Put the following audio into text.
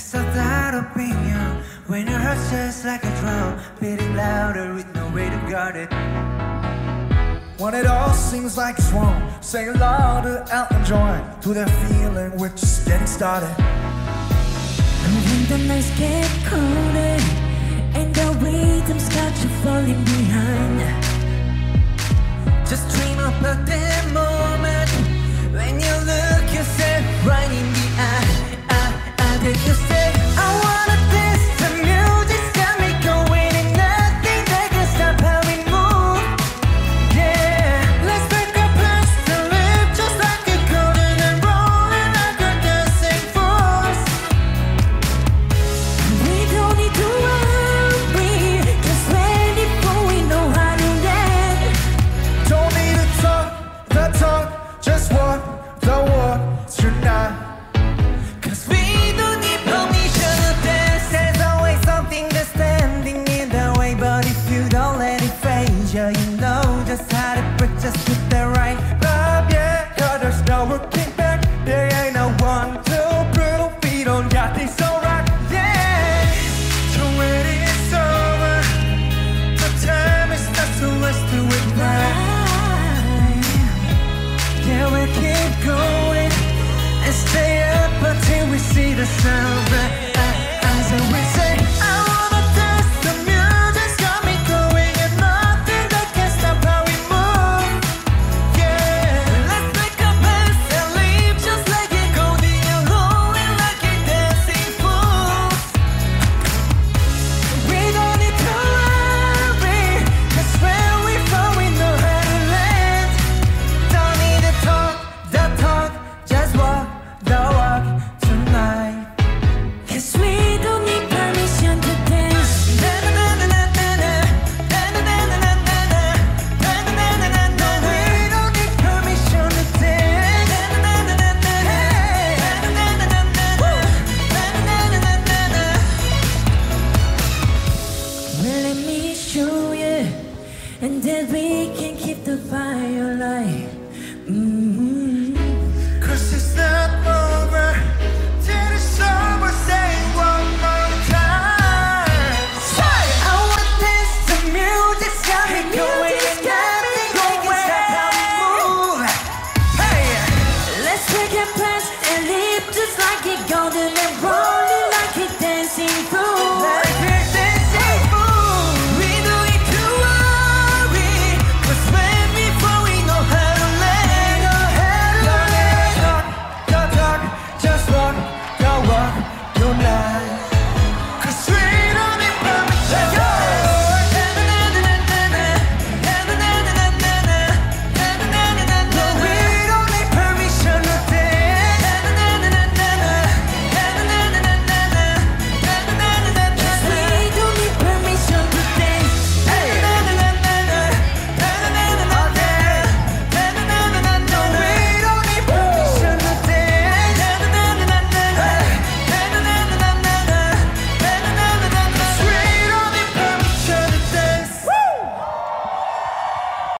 saw that opinion When your heart's just like a drum. Beating louder with no way to guard it. When it all seems like it's wrong Say louder out and join To that feeling we're just getting started. And when the nights get colder And the rhythms got you falling behind how to the right yeah. Cause there's no looking back, there ain't no one to. We don't got this alright, yeah. So it is over, the time is not so. Yeah, we keep going and stay up until we see the sunrise. like you're golden and brown.